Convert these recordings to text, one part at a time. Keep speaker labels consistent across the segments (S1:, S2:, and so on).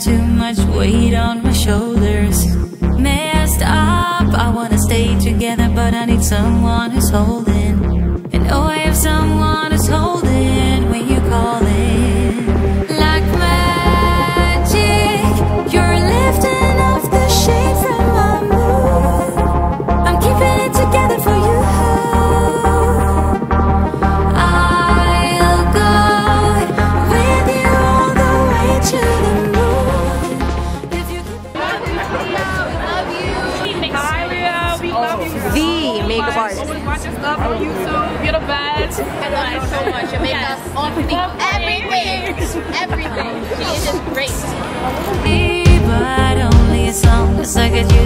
S1: too much weight on my shoulders. Messed up, I wanna stay together, but I need someone who's holding. And oh, I have someone
S2: the best. I love you so much. Your makeup, everything, everything, everything. She is just great.
S1: but only as long as I got you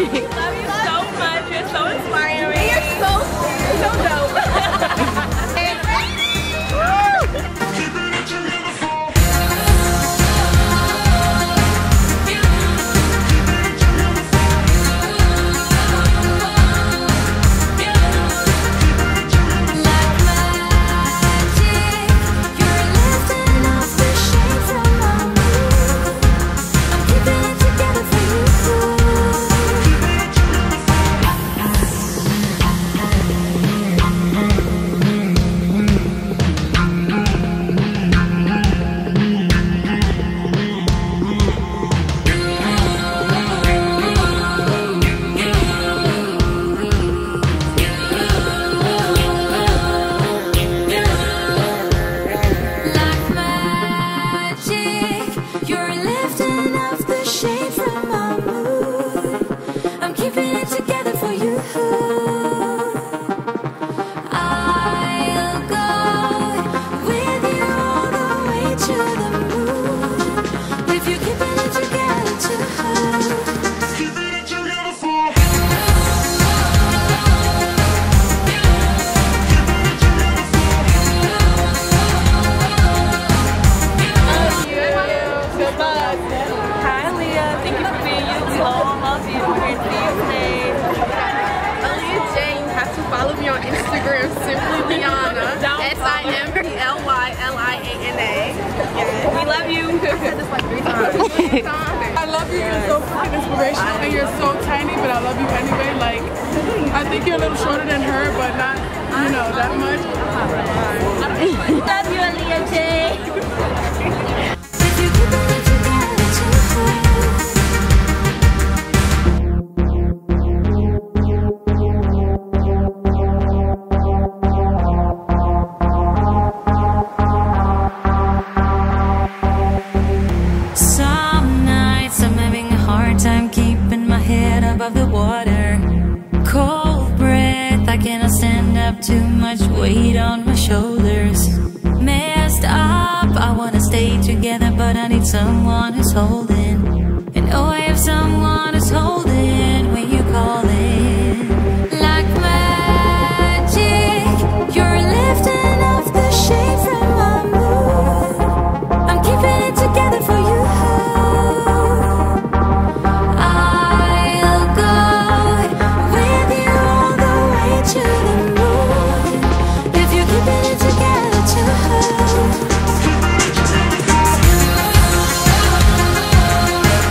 S3: Love you so much. You're so inspiring.
S2: On Instagram, Simply Liana. Don't S I M P L Y L I A N A.
S3: We love you.
S2: I love you.
S3: You're
S2: so
S4: fucking inspirational,
S2: and you're so
S4: tiny, but I love you anyway. Like, I think you're a little shorter than her, but not,
S2: you know, that much.
S1: above the water. Cold breath, I cannot stand up Too much. Weight on my shoulders. Messed up, I wanna stay together But I need someone who's holding. And oh, I have someone who's holding When you call it